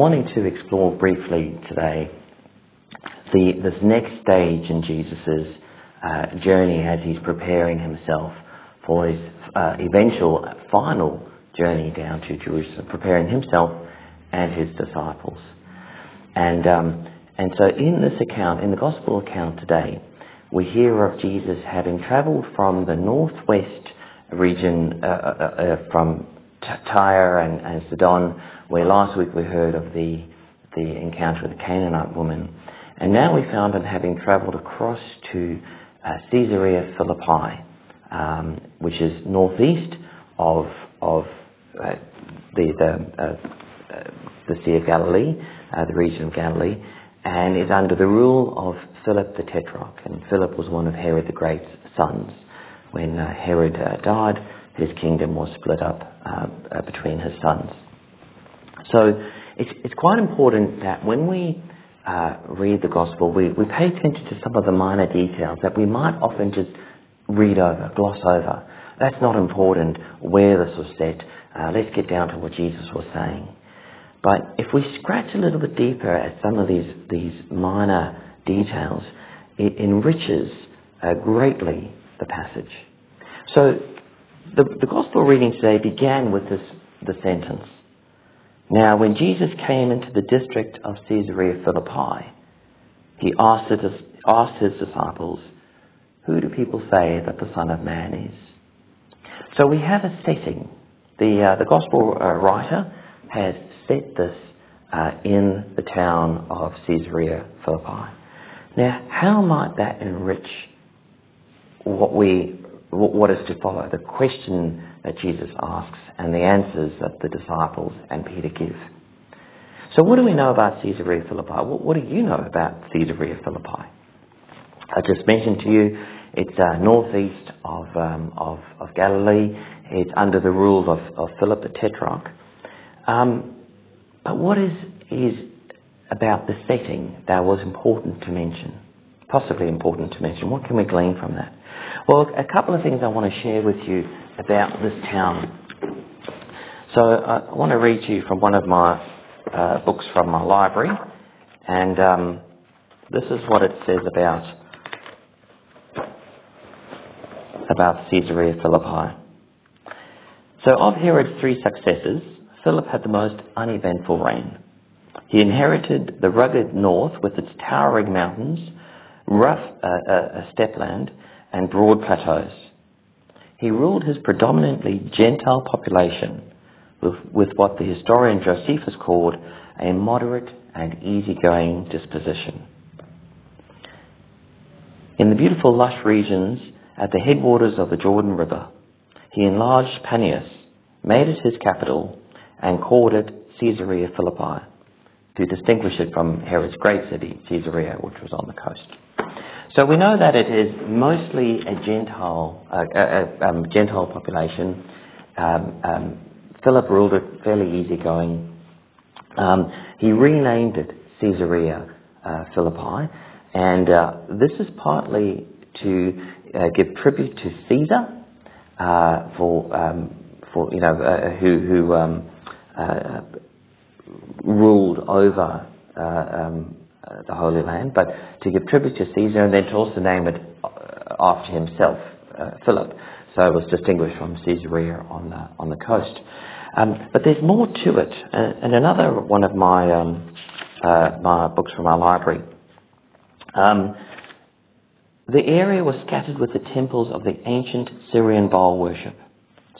Wanting to explore briefly today the, this next stage in Jesus' uh, journey as he's preparing himself for his uh, eventual final journey down to Jerusalem, preparing himself and his disciples. And, um, and so in this account, in the Gospel account today, we hear of Jesus having travelled from the northwest region, uh, uh, uh from Tyre and, and Sidon, where last week we heard of the, the encounter with the Canaanite woman. And now we found him having travelled across to uh, Caesarea Philippi, um, which is northeast of, of uh, the, the, uh, uh the Sea of Galilee, uh, the region of Galilee, and is under the rule of Philip the Tetrarch. And Philip was one of Herod the Great's sons. When uh, Herod died, his kingdom was split up between his sons. So it's, it's quite important that when we uh, read the gospel, we, we pay attention to some of the minor details that we might often just read over, gloss over. That's not important where this was set. Uh, let's get down to what Jesus was saying. But if we scratch a little bit deeper at some of these, these minor details, it enriches uh, greatly the passage. So the, the gospel reading today began with this the sentence now, when Jesus came into the district of Caesarea Philippi, he asked his, disciples, Who do people say that the Son of Man is? So we have a setting. The, uh, the Gospel uh, writer has set this uh, in the town of Caesarea Philippi. Now, how might that enrich what we what is to follow? The question that Jesus asks and the answers that the disciples and Peter give. So, what do we know about Caesarea Philippi? What, what do you know about Caesarea Philippi? I just mentioned to you it's uh, northeast of, um, of, of, Galilee. It's under the rule of, of Philip the Tetrarch. Um, but what is, is about the setting that was important to mention? Possibly important to mention. What can we glean from that? Well, a couple of things I want to share with you about this town so uh, I want to read you from one of my uh, books from my library, and um, this is what it says about about Caesarea Philippi. So of Herod's three successors, Philip had the most uneventful reign. He inherited the rugged north with its towering mountains, rough uh, uh, steppeland, and broad plateaus. He ruled his predominantly Gentile population with, with what the historian Josephus called a moderate and easygoing disposition. In the beautiful lush regions at the headwaters of the Jordan River, he enlarged Panias, made it his capital, and called it Caesarea Philippi to distinguish it from Herod's great city, Caesarea, which was on the coast. So we know that it is mostly a Gentile, uh, uh, um, Gentile population, um, um, Philip ruled it fairly easygoing. Um, he renamed it Caesarea uh, Philippi, and uh, this is partly to uh, give tribute to Caesar uh, for um, for you know uh, who who um, uh, ruled over um, the Holy Land, but to give tribute to Caesar and then to also name it after himself, Philip. So it was distinguished from Caesarea on the on the coast. Um, but there's more to it. Uh, and another one of my, um, uh, my books from our library. Um, the area was scattered with the temples of the ancient Syrian Baal worship.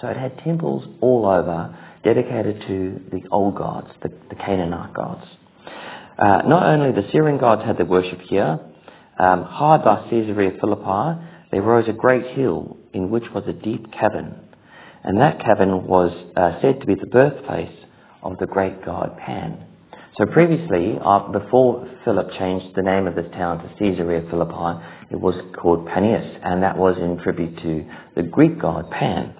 So it had temples all over dedicated to the old gods, the, the Canaanite gods. Uh, not only the Syrian gods had their worship here, um, hard by Caesarea Philippi, there rose a great hill in which was a deep cavern and that cavern was uh, said to be the birthplace of the great god Pan. So previously, uh, before Philip changed the name of this town to Caesarea Philippi, it was called Panias, and that was in tribute to the Greek god Pan.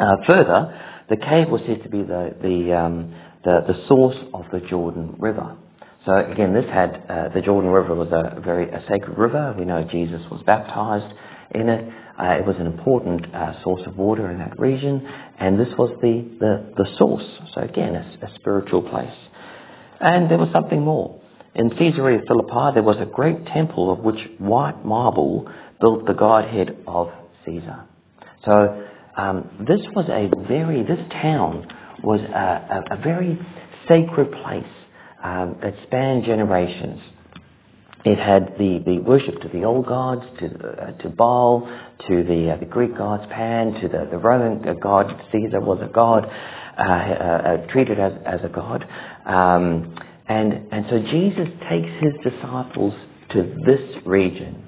Uh, further, the cave was said to be the, the, um, the, the, source of the Jordan River. So again, this had, uh, the Jordan River was a very a sacred river. We know Jesus was baptized in it. Uh, it was an important uh, source of water in that region, and this was the, the, the source. So again, a, a spiritual place. And there was something more. In Caesarea Philippi, there was a great temple of which white marble built the godhead of Caesar. So um, this was a very, this town was a, a, a very sacred place um, that spanned generations. It had the, the worship to the old gods, to, uh, to Baal, to the, uh, the Greek gods, Pan, to the, the Roman god, Caesar was a god, uh, uh, uh treated as, as a god. Um, and, and so Jesus takes his disciples to this region,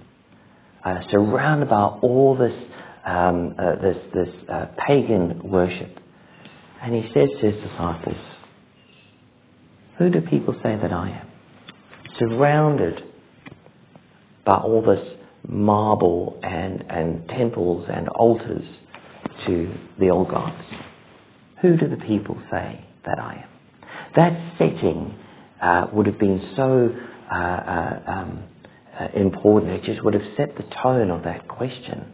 uh, surrounded by all this, um, uh, this, this uh, pagan worship. And he says to his disciples, Who do people say that I am? Surrounded by all this marble and, and temples and altars to the old gods. Who do the people say that I am? That setting uh, would have been so uh, uh, um, uh, important. It just would have set the tone of that question.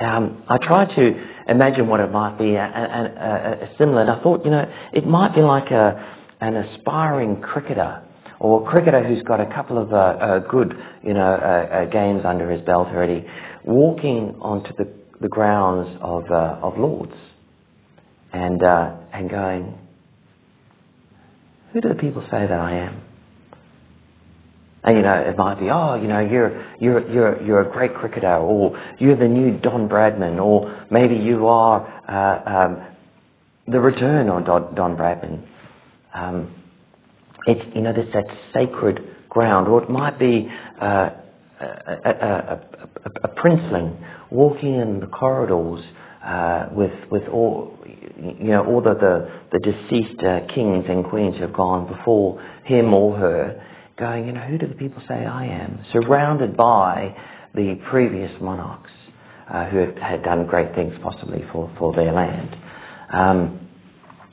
Um, I tried to imagine what it might be, a, similar, and I thought, you know, it might be like a, an aspiring cricketer or a cricketer who's got a couple of uh, uh, good, you know, uh, games under his belt already, walking onto the, the grounds of, of Lords and, and going, who do the people say that I am? And you know, it might be, oh, you know, you're you're you're you're a great cricketer, or you're the new Don Bradman, or maybe you are uh, um, the return on Don, Don Bradman. Um, it's you know, there's that sacred ground, or it might be uh, a, a, a, a, princeling walking in the corridors uh, with with all you know all the the, the deceased uh, kings and queens who have gone before him or her, going, you know, who do the people say I am? Surrounded by the previous monarchs uh, who had, had, done great things possibly for for their land. Um,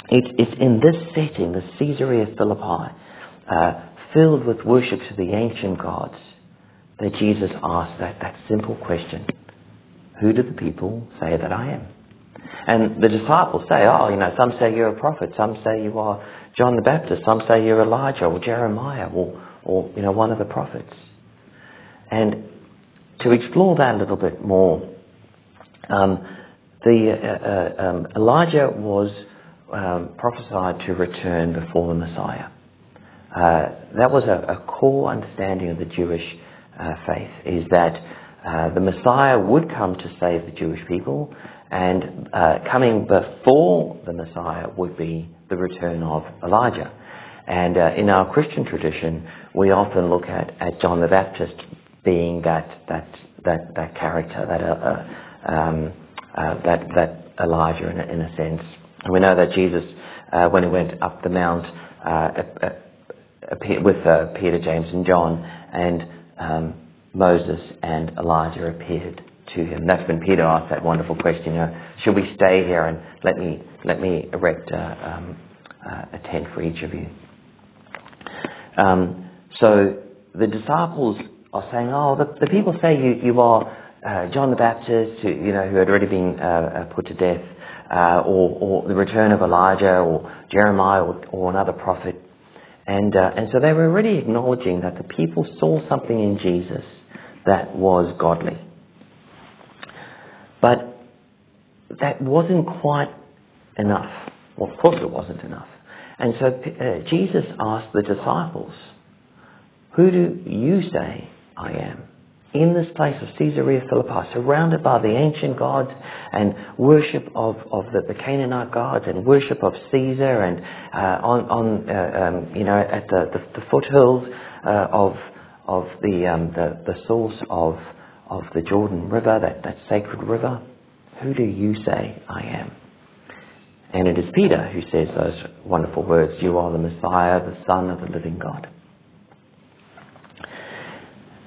it, it's in this setting, the Caesarea Philippi, uh, filled with worship to the ancient gods, that Jesus asked that, that simple question who do the people say that I am? And the disciples say, oh, you know, some say you're a prophet, some say you are John the Baptist, some say you're Elijah or Jeremiah or, or you know, one of the prophets. And to explore that a little bit more, um, the, uh, uh, um, Elijah was um, prophesied to return before the Messiah. Uh, that was a, a, core understanding of the Jewish uh, faith, is that uh, the Messiah would come to save the Jewish people, and uh, coming before the Messiah would be the return of Elijah. And uh, in our Christian tradition, we often look at, at John the Baptist being that that that, that character, that uh, um, that that Elijah in a, in a, sense. And we know that Jesus, when he went up the mount, appeared with Peter, James, and John, and um, Moses and Elijah appeared to him. That's when Peter asked that wonderful question, you know, should we stay here and let me, let me erect a, um, a tent for each of you? Um, so the disciples are saying, oh, the, the people say you, you are uh, John the Baptist, who, you know, who had already been uh, uh put to death, uh, or, or, the return of Elijah, or Jeremiah, or, or another prophet. And, uh, and so they were already acknowledging that the people saw something in Jesus that was godly. But that wasn't quite enough. Well, of course it wasn't enough. And so uh, Jesus asked the disciples, Who do you say I am? In this place of Caesarea Philippi, surrounded by the ancient gods and worship of, of the, the Canaanite gods and worship of Caesar and uh, on, on uh, um, you know, at the, the, the foothills uh, of of the, um, the, the source of, of the Jordan River, that, that sacred river? Who do you say I am? And it is Peter who says those wonderful words You are the Messiah, the Son of the living God.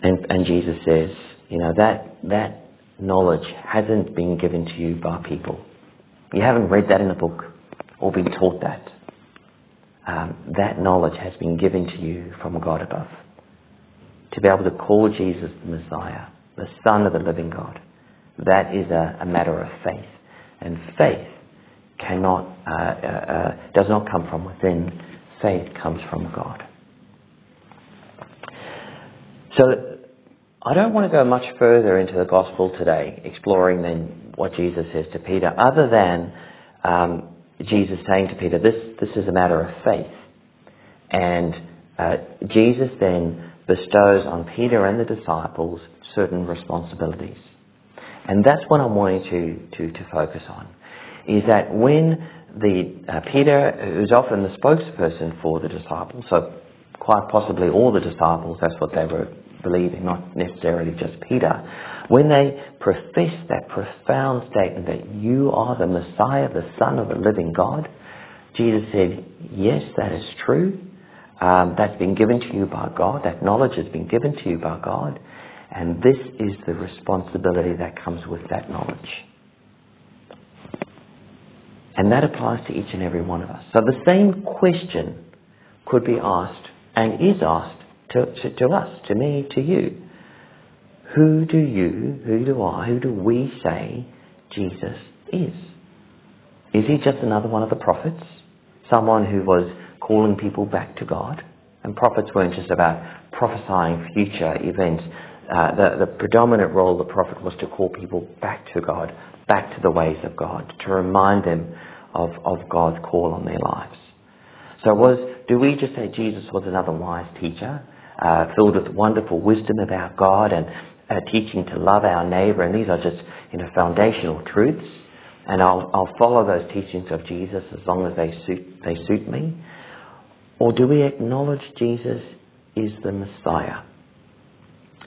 And, and Jesus says, You know, that, that knowledge hasn't been given to you by people. You haven't read that in a book or been taught that. Um, that knowledge has been given to you from God above to be able to call Jesus the Messiah, the Son of the living God. That is a, a matter of faith. And faith cannot, uh, uh, uh, does not come from within. faith comes from God. So I don't want to go much further into the gospel today, exploring then what Jesus says to Peter, other than um, Jesus saying to Peter, this, this is a matter of faith. And uh, Jesus then bestows on Peter and the disciples certain responsibilities. And that's what I'm wanting to, to, to focus on. Is that when the uh, Peter, who's often the spokesperson for the disciples, so quite possibly all the disciples, that's what they were believing, not necessarily just Peter, when they profess that profound statement that you are the Messiah, the Son of the living God, Jesus said, Yes, that is true. Um, that's been given to you by God. That knowledge has been given to you by God. And this is the responsibility that comes with that knowledge. And that applies to each and every one of us. So the same question could be asked and is asked to, to, to us, to me, to you. Who do you, who do I, who do we say Jesus is? Is he just another one of the prophets? Someone who was calling people back to God? And prophets weren't just about prophesying future events. Uh, the, the predominant role of the prophet was to call people back to God, back to the ways of God, to remind them of, of God's call on their lives. So was, do we just say Jesus was another wise teacher, uh, filled with wonderful wisdom about God and teaching to love our neighbour, and these are just you know foundational truths, and I'll, I'll follow those teachings of Jesus as long as they suit, they suit me? Or do we acknowledge Jesus is the Messiah,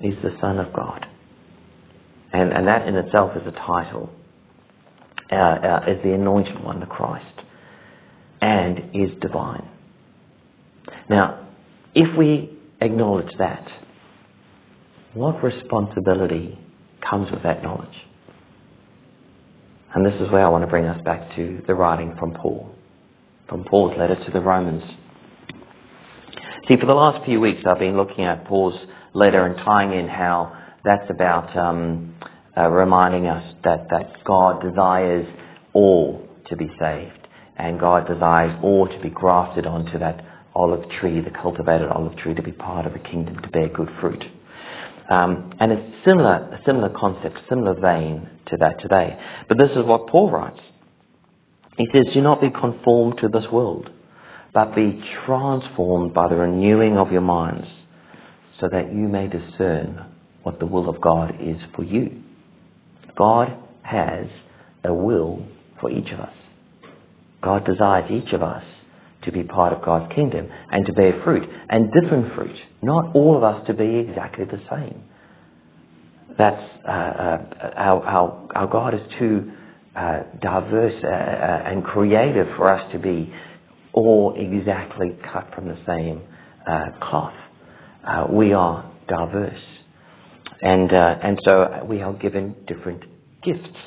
is the Son of God? And, and that in itself is a title, uh, uh, is the anointed one, the Christ, and is divine. Now, if we acknowledge that, what responsibility comes with that knowledge? And this is where I want to bring us back to the writing from Paul, from Paul's letter to the Romans. See, for the last few weeks, I've been looking at Paul's letter and tying in how that's about um, uh, reminding us that, that God desires all to be saved, and God desires all to be grafted onto that olive tree, the cultivated olive tree, to be part of the kingdom, to bear good fruit. Um, and it's similar, a similar concept, similar vein to that today. But this is what Paul writes. He says, Do not be conformed to this world, but be transformed by the renewing of your minds, so that you may discern what the will of God is for you. God has a will for each of us. God desires each of us to be part of God's kingdom and to bear fruit, and different fruit. Not all of us to be exactly the same. That's uh, uh, our, our, our, God is too uh, diverse uh, uh, and creative for us to be all exactly cut from the same uh, cloth. we are diverse, and and so we are given different gifts.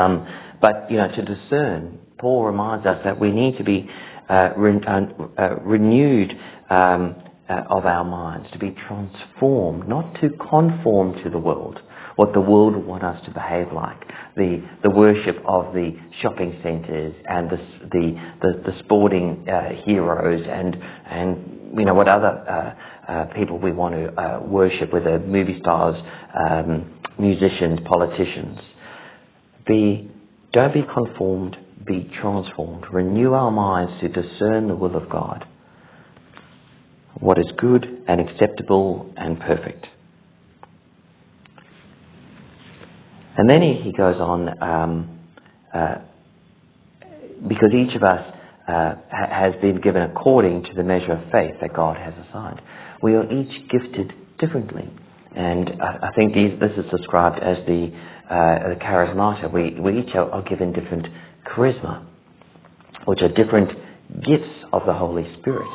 Um, but you know, to discern Paul reminds us that we need to be uh, re- uh, uh, renewed um, uh, of our minds, to be transformed, not to conform to the world, what the world would want us to behave like, the, the worship of the shopping centres and the, the, the, the sporting uh, heroes and, and you know what other people we want to worship, whether movie stars, um, musicians, politicians. Be, don't be conformed be transformed. Renew our minds to discern the will of God, what is good and acceptable and perfect. And then he, goes on, um, uh, because each of us uh, has been given according to the measure of faith that God has assigned. We are each gifted differently. And I, I think these, this is described as the, uh, the charismata. We, we each are, are given different charisma, which are different gifts of the Holy Spirit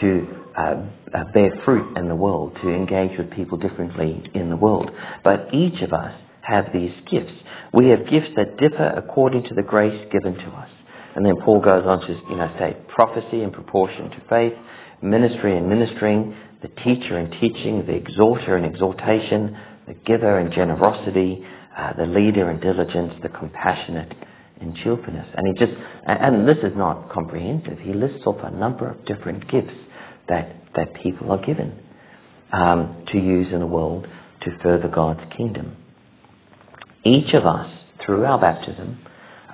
to uh, uh, bear fruit in the world, to engage with people differently in the world. But each of us have these gifts. We have gifts that differ according to the grace given to us. And then Paul goes on to you know, say prophecy in proportion to faith, ministry and ministering, the teacher and teaching, the exhorter and exhortation, the giver and generosity, uh, the leader and diligence, the compassionate and cheerfulness. And he just, and this is not comprehensive. He lists off a number of different gifts that, that people are given um, to use in the world to further God's kingdom. Each of us, through our baptism,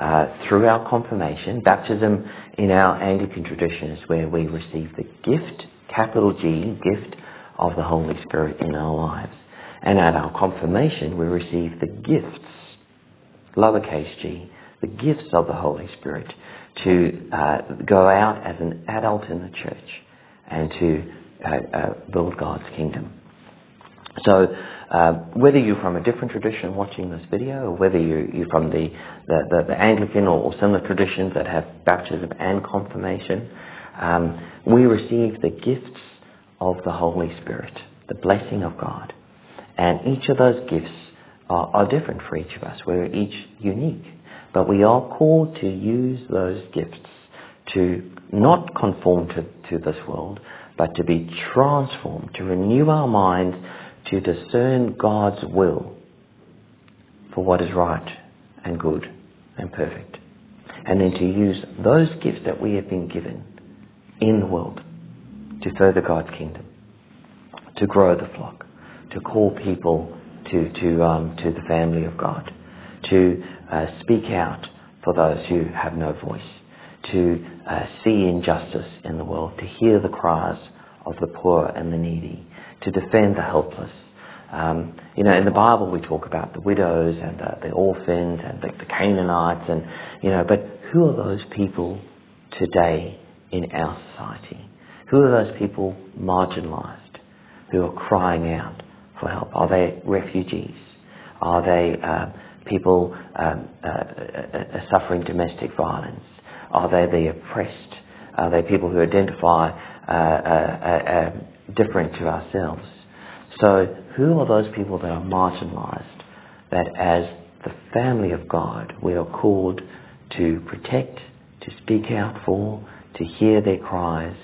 uh, through our confirmation, baptism in our Anglican tradition is where we receive the gift, capital G, gift of the Holy Spirit in our lives. And at our confirmation, we receive the gifts, lowercase g, the gifts of the Holy Spirit to uh, go out as an adult in the church and to uh, uh, build God's kingdom. So, uh, whether you're from a different tradition watching this video, or whether you're, you're from the, the, the, the Anglican or, or, similar traditions that have baptism and confirmation, um, we receive the gifts of the Holy Spirit, the blessing of God. And each of those gifts are, are different for each of us. We're each unique. But we are called to use those gifts to not conform to, to this world, but to be transformed, to renew our minds, to discern God's will for what is right and good and perfect. And then to use those gifts that we have been given in the world to further God's kingdom, to grow the flock, to call people to, to, um, to the family of God, to uh, speak out for those who have no voice, to uh, see injustice in the world, to hear the cries of the poor and the needy, to defend the helpless. Um, you know, in the Bible we talk about the widows and the, the orphans and the, the Canaanites, and you know, but who are those people today in our society? Who are those people marginalised who are crying out for help? Are they refugees? Are they uh, people um, uh, uh, uh, suffering domestic violence? Are they the oppressed? Are they people who identify uh, uh, um, different to ourselves? So, who are those people that are marginalised that as the family of God we are called to protect, to speak out for, to hear their cries,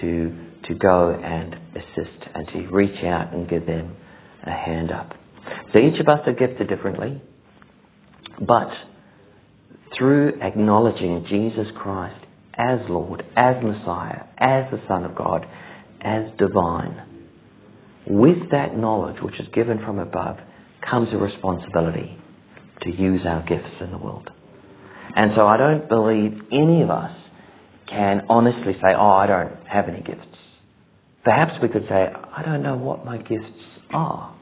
to, to go and assist and to reach out and give them a hand up. So each of us are gifted differently. But through acknowledging Jesus Christ as Lord, as Messiah, as the Son of God, as divine, with that knowledge which is given from above comes a responsibility to use our gifts in the world. And so I don't believe any of us can honestly say, oh, I don't have any gifts. Perhaps we could say, I don't know what my gifts are.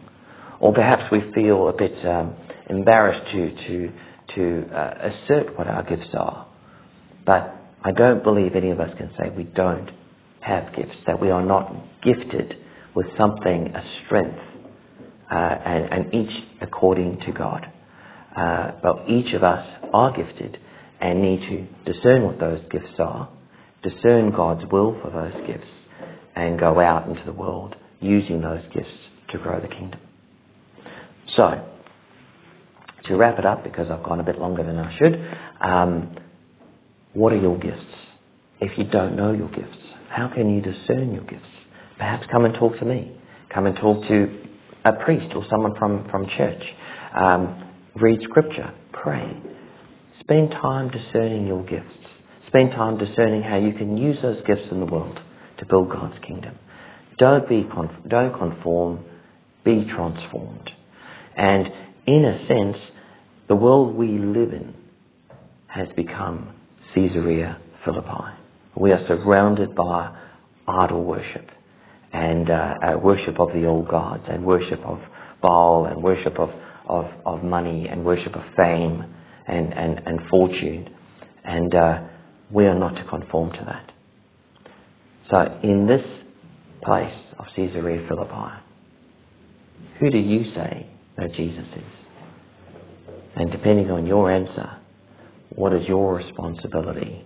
Or perhaps we feel a bit um, embarrassed to, to, to uh, assert what our gifts are. But I don't believe any of us can say we don't have gifts, that we are not gifted with something, a strength, uh, and, and, each according to God. Uh, but each of us are gifted and need to discern what those gifts are, discern God's will for those gifts, and go out into the world using those gifts to grow the kingdom. So, to wrap it up, because I've gone a bit longer than I should, um, what are your gifts? If you don't know your gifts, how can you discern your gifts? Perhaps come and talk to me. Come and talk to a priest or someone from, from church. Um, read scripture. Pray. Spend time discerning your gifts. Spend time discerning how you can use those gifts in the world to build God's kingdom. Don't be don't conform, be transformed. And in a sense, the world we live in has become Caesarea Philippi. We are surrounded by idol worship and uh, uh, worship of the old gods and worship of Baal and worship of, of, of money and worship of fame and, and, and fortune. And uh, we are not to conform to that. So in this place of Caesarea Philippi, who do you say that Jesus is? And depending on your answer, what is your responsibility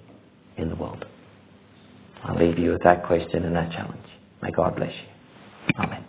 in the world? I'll leave you with that question and that challenge. May God bless you. Amen.